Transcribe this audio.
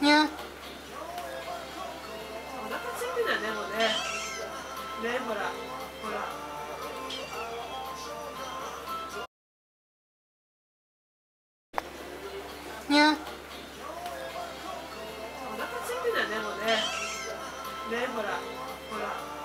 にゃお腹空いてたよね。もうね。ねほらほらにゃお腹空いてたよねもうね。ねほらほら。